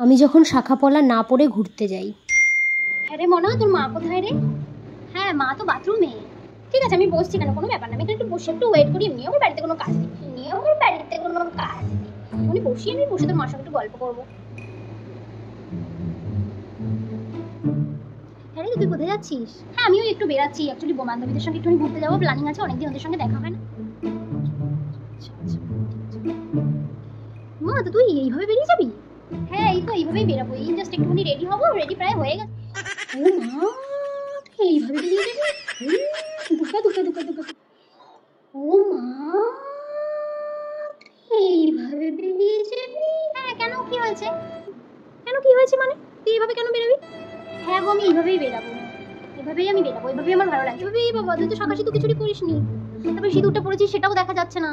আমি যখন শাখাপলা না পরে ঘুরতে যাই। হ্যাঁ রে মনা তোর মা কোথায় রে? হ্যাঁ মা তো বাথরুমে ঠিক আছে আমি বসছি কেন? কোনো ব্যাপার না আমি এখানে একটু বসে একটু ওয়েট করি এমনি আমার বাড়িতে কোনো কাজ নেই। এমনি আমার বাড়িতে কোনো কাজ নেই। উনি বসি আমি বসে তোর মার সঙ্গে একটু গল্প করব। হ্যাঁ রে তুই কোথায় যাচ্ছিস? হ্যাঁ আমিও একটু বেরাচ্ছি অ্যাকচুয়ালি বান্ধবীদের সঙ্গে একটু ঘুরতে যাব। প্ল্যানিং আছে অনেকদিন ওদের সঙ্গে দেখা হয় না। মা তো তুই এইভাবে বেরিয়ে যাবি? হ্যাঁ এই তো এইভাবেই বেরাবো। এই জাস্ট একটুখানি রেডি হব রেডি প্রায় হয়ে গেছে। ও মা, এইভাবে বেরিয়ে যাবি? দুকা দুকা দুকা দুকা ও মা, এইভাবে বেরিয়ে যাবি? হ্যাঁ কেন? কি হয়েছে? কেন কি হয়েছে মানে? তুই এইভাবে কেন বেরোবি? হ্যাঁ গো, আমি এইভাবেই বেরাবো। এভাবেই আমি বেরাবো, এভাবেই আমার ভালো লাগে এভাবেই বাবা তুই তো সকাশে তো কিছুটি করিসনি। তারপরে সিঁদুরটা পড়েছিস সেটাও দেখা যাচ্ছে না।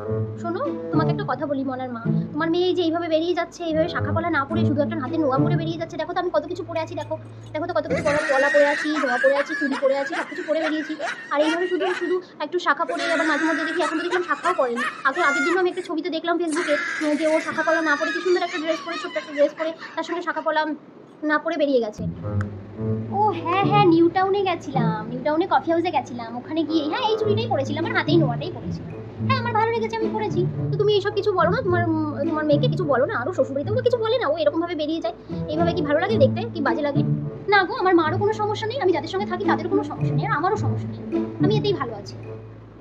শোনো, তোমাকে একটা কথা বলি মনার মা। তোমার মেয়ে যে এইভাবে বেরিয়ে যাচ্ছে, এইভাবে শাখা পলা না পড়ে শুধু একটা হাতে নোয়া পরে বেরিয়ে যাচ্ছে, দেখো তো আমি কত কিছু পরে আছি, দেখো। দেখো তো কত কিছু পরা পলা পরে আছি নোয়া পরে আছি চুড়ি পরে আছি, সব কিছু পরে বেরিয়েছি। আর এইভাবে শুধু শুধু একটু শাখা পরে আবার মাঝে মধ্যে দেখি, এখন তো দেখলাম শাখাও পরেনি আগে আগের দিনও আমি একটা ছবিতে দেখলাম ফেসবুকে যে ও শাখা পলা না পরে কি সুন্দর একটা ড্রেস পরে, ছোট্ট একটা ড্রেস পরে, তার সঙ্গে শাখা পলা না পড়ে বেরিয়ে গেছে। ও হ্যাঁ হ্যাঁ নিউ টাউনে গেছিলাম। নিউ টাউনে কফি হাউসে গেছিলাম। ওখানে গিয়ে হ্যাঁ এই চুড়িটাই পরেছিলাম আমার হাতেই নোয়াটাই পরেছিলাম হ্যাঁ আমার ভালো লেগেছে, আমি পড়েছি। তো তুমি এইসব কিছু বলো না। তোমার তোমার মেয়েকে কিছু বলো না। আরও শ্বশুরবাড়িতেও তো কিছু বলে না। ও এরকম ভাবে বেরিয়ে যায়। এইভাবে কি ভালো লাগে দেখতে? কি বাজে লাগে? না গো, আমার মারও কোনো সমস্যা নেই। আমি যাদের সঙ্গে থাকি তাদের কোনো সমস্যা নেই। আর আমারও সমস্যা নেই। আমি এতেই ভালো আছি।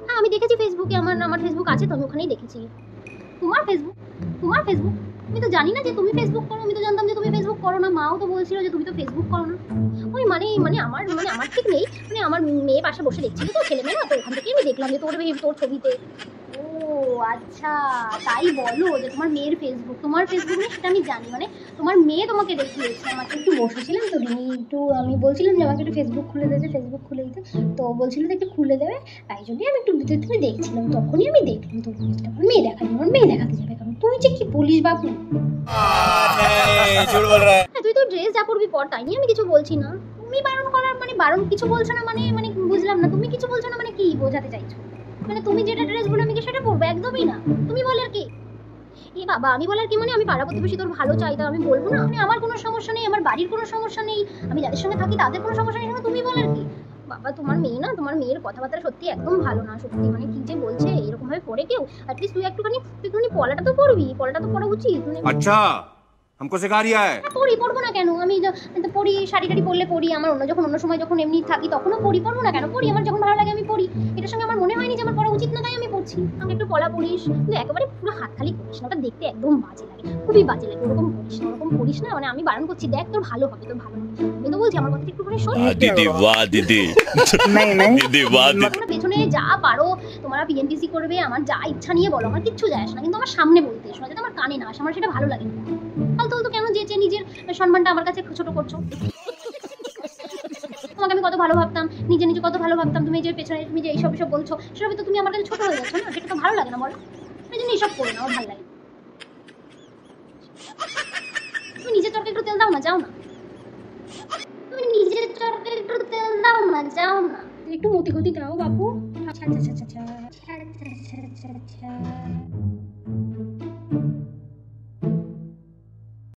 হ্যাঁ আমি দেখেছি ফেসবুকে আমার আমার ফেসবুক আছে তো, আমি ওখানেই দেখেছি। তোমার ফেসবুক তোমার ফেসবুক আমি তো জানি না যে তুমি ফেসবুক করো। আমি তো জানতাম যে তুমি করো না মাও তো বলছিল যে তুমি তো ফেসবুক করো না ওই মানে মানে আমার মানে আমার ঠিক নেই। মানে আমার মেয়ে পাশে বসে দেখছিল তো ছেলে মেয়ে না, তো ওখান থেকে আমি দেখলাম যে তোর তোর ছবিতে। ও আচ্ছা তাই বলো যে তোমার মেয়ের ফেসবুক তোমার ফেসবুক নেই সেটা আমি জানি। মানে তোমার মেয়ে তোমাকে দেখিয়েছে, আমাকে একটু বসেছিলাম তো দিনি একটু আমি বলছিলাম যে আমাকে একটু ফেসবুক খুলে দিতে ফেসবুক খুলে দিতে। তো বলছিল যে একটু খুলে দেবে, তাই জন্যই আমি একটু ভিতর থেকে দেখছিলাম, তখনই আমি দেখলাম তোর আমার মেয়ে দেখাবি আমার মেয়ে দেখাতে যাবে কারণ তুই যে কি বলিস বাবু झूठ बोल रहा है হ্যাঁ তুই তো ড্রেস যা পরবি পর তাই নিয়ে আমি কিছু বলছি না তুমি বারণ করার মানে বারণ কিছু বলছো না মানে মানে বুঝলাম না তুমি কিছু বলছো না মানে কি বোঝাতে চাইছো মানে তুমি যেটা ড্রেস বলে আমি কি সেটা পরবো একদমই না তুমি বলে আর কি এ বাবা আমি বলার কি মানে আমি পাড়া প্রতিবেশী তোর ভালো চাই তা আমি বলবো না মানে আমার কোনো সমস্যা নেই আমার বাড়ির কোনো সমস্যা নেই আমি যাদের সঙ্গে থাকি তাদের কোনো সমস্যা নেই সেটা তুমি বলার কি বাবা তোমার মেয়ে না তোমার মেয়ের কথাবার্তা সত্যি একদম ভালো না সত্যি মানে কি যে বলছে এরকম ভাবে পড়ে কেউ অ্যাটলিস্ট তুই একটুখানি তুই একটুখানি পলাটা তো পড়বি পলাটা তো পড়া উচিত মানে अच्छा हमको सिखा रिया है হ্যাঁ, পরি পরবো না কেন আমি য- তো পরি শাড়ি টাড়ি পরলে পরি আমার অন্য যখন অন্য সময় যখন এমনি থাকি তখনও পরি পরবো না কেন পরি আমার যখন ভালো লাগে আমি পরি এটার সঙ্গে আমার মনে হয়নি যে আমার পড়া উচিত না তাই আমি পড়ছি আমাকে একটু পলা পড়িস কিন্তু একেবারে পুরো হাত খালি করিস না ওটা দেখতে একদম বাজে লাগে খুবই বাজে লাগে ওরকম করিস না ওরকম করিস না মানে আমি বারণ করছি দেখ তোর ভালো হবে তোর ভালো হবে আমি তো বলছি আমার কথাটা একটু করে শোন वाह दीदी वाह दीदी नहीं नहीं दीदी वाह दीदी তোমরা পেছনে যা পারো তোমরা পিএনপিসি করবে আমার যা ইচ্ছা নিয়ে বলো আমার কিচ্ছু যায় আসে না কিন্তু আমার সামনে বলতে শোনা যাতে আমার কানে না আসে আমার সেটা ভালো লাগে না সম্মানটা আমার কাছে ছোট করছ। তোমাকে আমি কত ভালো ভাবতাম, নিজে নিজে কত ভালো ভাবতাম, তুমি যে পেছনে, তুমি যে এইসব সব বলছো, সেসবই তো তুমি আমার কাছে ছোট হয়ে যাচ্ছ না? সেটা তো ভালো লাগে না বলো। এই জন্য এইসব করো না ভালো লাগে তুমি নিজের তর্কে একটু তেল দাও না, যাও না। তুমি নিজের তর্কে একটু তেল দাও না, যাও না। একটু মতি গতি দাও বাবু আচ্ছা আচ্ছা আচ্ছা আচ্ছা আচ্ছা আচ্ছা আচ্ছা